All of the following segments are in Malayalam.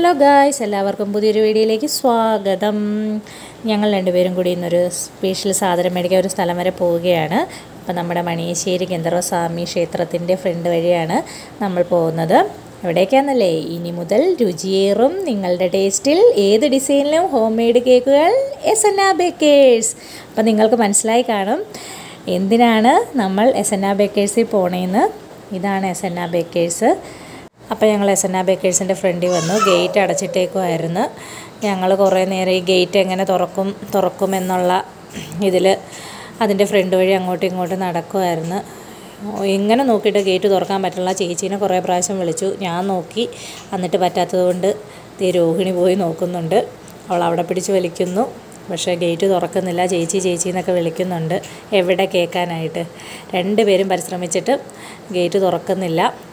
ഹലോ ഗായ്സ് എല്ലാവർക്കും പുതിയൊരു വീഡിയോയിലേക്ക് സ്വാഗതം. ഞങ്ങൾ രണ്ടുപേരും കൂടി ഇന്നൊരു സ്പെഷ്യൽ സാധനം മേടിക്കാൻ ഒരു സ്ഥലം വരെ പോവുകയാണ്. അപ്പം നമ്മുടെ മണിയശ്ശേരി ഗന്ധർവസ്വാമി ക്ഷേത്രത്തിന്റെ ഫ്രണ്ട് വഴിയാണ് നമ്മൾ പോകുന്നത്. എവിടേക്കാണെന്നല്ലേ ഇനി മുതൽ രുചിയേറും നിങ്ങളുടെ ടേസ്റ്റിൽ ഏത് ഡിസൈനിലും ഹോം മെയ്ഡ് കേക്കുകൾ എസ് എൻ ആ ബേക്കേഴ്സ് അപ്പം നിങ്ങൾക്ക് മനസ്സിലായി കാണും എന്തിനാണ് നമ്മൾ എസ് എൻ ആ ബേക്കേഴ്സിൽ പോണേന്ന്. ഇതാണ് എസ് എൻ ആ ബേക്കേഴ്സ് അപ്പോൾ ഞങ്ങൾ എസ് എൻ ആ ബേക്കേഴ്സിന്റെ ഫ്രണ്ടിൽ വന്നു. ഗേറ്റ് അടച്ചിട്ടേക്കുമായിരുന്നു ഞങ്ങൾ കുറേ നേരം ഈ ഗേറ്റ് എങ്ങനെ തുറക്കും തുറക്കുമെന്നുള്ള ഇതിൽ അതിന്റെ ഫ്രണ്ട് വഴി അങ്ങോട്ടും ഇങ്ങോട്ടും നടക്കുമായിരുന്നു എങ്ങനെ നോക്കിയിട്ട് ഗേറ്റ് തുറക്കാൻ പറ്റില്ല. ചേച്ചീനെ കുറേ പ്രാവശ്യം വിളിച്ചു. ഞാൻ നോക്കി. എന്നിട്ട് പറ്റാത്തതുകൊണ്ട് ഈ രോഹിണി പോയി നോക്കുന്നുണ്ട്. അവൾ അവിടെ പിടിച്ച് വലിക്കുന്നു. പക്ഷേ ഗേറ്റ് തുറക്കുന്നില്ല. ചേച്ചി ചേച്ചി എന്നൊക്കെ വിളിക്കുന്നുണ്ട്. എവിടെ കേൾക്കാനായിട്ട്. രണ്ടുപേരും പരിശ്രമിച്ചിട്ട് ഗേറ്റ് തുറക്കുന്നില്ല.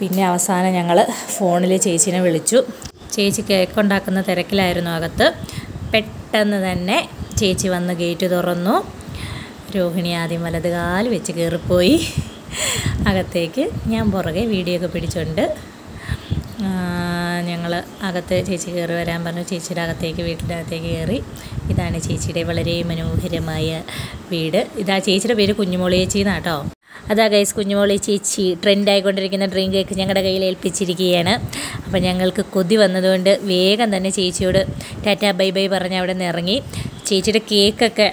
പിന്നെ അവസാനം ഞങ്ങൾ ഫോണിൽ ചേച്ചീനെ വിളിച്ചു. ചേച്ചി കേക്ക് ഉണ്ടാക്കുന്ന തിരക്കിലായിരുന്നു അകത്ത്. പെട്ടെന്ന് തന്നെ ചേച്ചി വന്ന് ഗേറ്റ് തുറന്നു. രോഹിണി ആദ്യം വലത് കാൽ വെച്ച് കയറിപ്പോയി അകത്തേക്ക് ഞാൻ പുറകെ വീഡിയോ ഒക്കെ പിടിച്ചുകൊണ്ട് ഞങ്ങൾ അകത്ത് ചേച്ചി കയറി വരാൻ പറഞ്ഞു. ചേച്ചിയുടെ അകത്തേക്ക് വീട്ടിന്റെ അകത്തേക്ക് കയറി ഇതാണ് ചേച്ചിയുടെ വളരെ മനോഹരമായ വീട്. ഇതാ ചേച്ചിയുടെ പേര് കുഞ്ഞുമോളി ചേച്ചി എന്നാട്ടോ. അതാ ഗൈസ് കുഞ്ഞുമോളി ചേച്ചി ട്രെൻഡ് ആയിക്കൊണ്ടിരിക്കുന്ന ഡ്രീം കേക്ക് ഞങ്ങളുടെ കയ്യിൽ ഏൽപ്പിച്ചിരിക്കുകയാണ്. അപ്പോൾ ഞങ്ങൾക്ക് കൊതി വന്നതുകൊണ്ട് വേഗം തന്നെ ചേച്ചിയോട് ടാറ്റ ബൈ ബൈ പറഞ്ഞ് അവിടെ നിന്ന് ഇറങ്ങി. ചേച്ചിയുടെ കേക്കൊക്കെ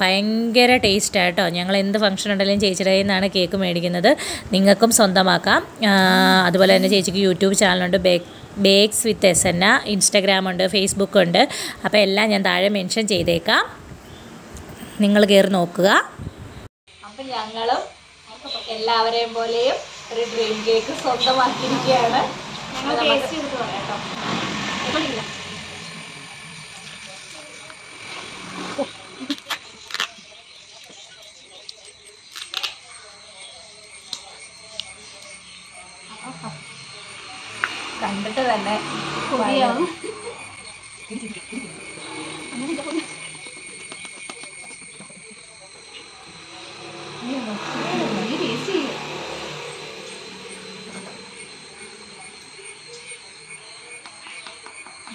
ഭയങ്കര ടേസ്റ്റാണ് കേട്ടോ. ഞങ്ങൾ എന്ത് ഫംഗ്ഷൻ ഉണ്ടെങ്കിലും ചേച്ചിയുടെ കയ്യിൽ നിന്നാണ് കേക്ക് മേടിക്കുന്നത്. നിങ്ങൾക്കും സ്വന്തമാക്കാം. അതുപോലെ തന്നെ ചേച്ചിക്ക് യൂട്യൂബ് ചാനലുണ്ട് ബേക്ക് ബേക്സ് വിത്ത് എസ് എന്ന ഇൻസ്റ്റാഗ്രാം ഉണ്ട് ഫേസ്ബുക്ക് ഉണ്ട്. അപ്പോൾ എല്ലാം ഞാൻ താഴെ മെൻഷൻ ചെയ്തേക്കാം. നിങ്ങൾ കയറി നോക്കുക. അപ്പം ഞങ്ങളും എല്ലാവരെയും പോലെയും ഒരു ഡ്രീം കേക്ക് സ്വന്തമാക്കിയിരിക്കുകയാണ്. ഞങ്ങൾ ടേസ്റ്റ് ചെയ്തിട്ട് പറയാം കേട്ടോ. എപ്പോഴില്ല കണ്ടിട്ട് തന്നെ കൊതിയാവും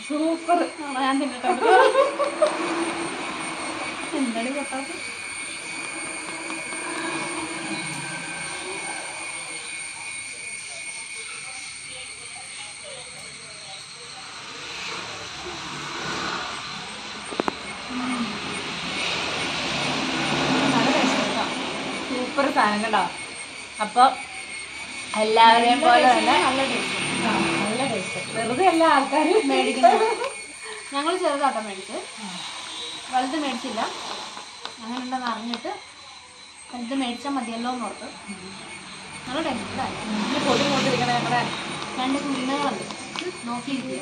സൂപ്പർ. ഞാൻ എന്താണ് പൊട്ടാത്ത സൂപ്പർ സാധനം കണ്ടോ അപ്പോൾ എല്ലാവരെയും പോലെ തന്നെ നല്ല ടേസ്റ്റ്. വെറുതെ എല്ലാ ആൾക്കാരും. മേടിക്കുന്നത് ഞങ്ങൾ ചെറുതാട്ടം മേടിച്ച്. വലുത് മേടിച്ചില്ല. അങ്ങനെ ഉണ്ടെന്ന് അറിഞ്ഞിട്ട് വലുത് മേടിച്ചാൽ മതിയല്ലോ എന്ന് ഓർത്ത്. നല്ല ടെൻഷനായി പൊടി കൊണ്ടിരിക്കണ നമ്മുടെ രണ്ട് കുഞ്ഞുങ്ങളുണ്ട്. നോക്കിയിരിക്കുക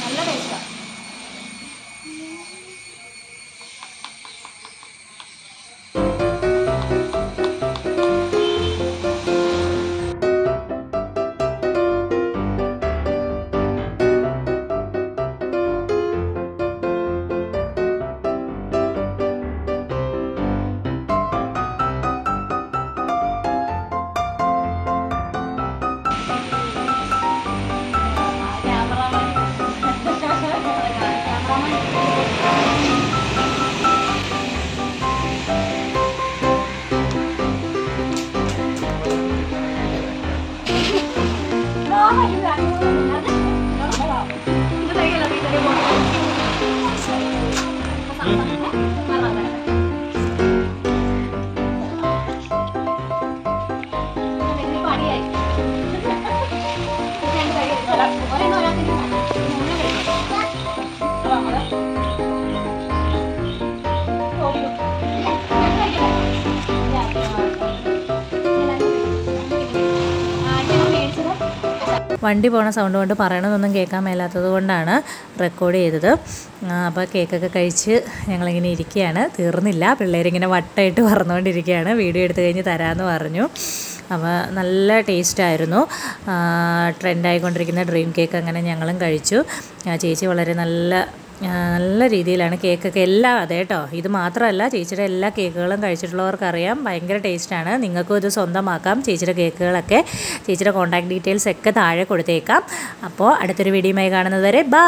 നല്ല ടേസ്റ്റാണ് വണ്ടി പോണ സൗണ്ട് കൊണ്ട് പറയണതൊന്നും കേൾക്കാൻ മേലാത്തത് കൊണ്ടാണ് റെക്കോർഡ് ചെയ്തത്. അപ്പോൾ കേക്കൊക്കെ കഴിച്ച് ഞങ്ങളിങ്ങനെ ഇരിക്കുകയാണ്. തീർന്നില്ല. പിള്ളേരിങ്ങനെ വട്ടായിട്ട് പറന്നുകൊണ്ടിരിക്കുകയാണ് വീഡിയോ എടുത്തു കഴിഞ്ഞ് തരാമെന്ന് പറഞ്ഞു. അപ്പോൾ നല്ല ടേസ്റ്റായിരുന്നു ട്രെൻഡായിക്കൊണ്ടിരിക്കുന്ന ഡ്രീം കേക്ക് അങ്ങനെ ഞങ്ങളും കഴിച്ചു. ചേച്ചി വളരെ നല്ല നല്ല രീതിയിലാണ് കേക്കൊക്കെ എല്ലാം അതെ കേട്ടോ ഇത് മാത്രമല്ല ചേച്ചിയുടെ എല്ലാ കേക്കുകളും കഴിച്ചിട്ടുള്ളവർക്ക് അറിയാം ഭയങ്കര ടേസ്റ്റാണ്. നിങ്ങൾക്കും ഇത് സ്വന്തമാക്കാം ചേച്ചിയുടെ കേക്കുകളൊക്കെ ചേച്ചിയുടെ കോൺടാക്ട് ഡീറ്റെയിൽസ് ഒക്കെ താഴെ കൊടുത്തേക്കാം. അപ്പോൾ അടുത്തൊരു വീഡിയോയുമായി കാണുന്നത് വരെ ബാ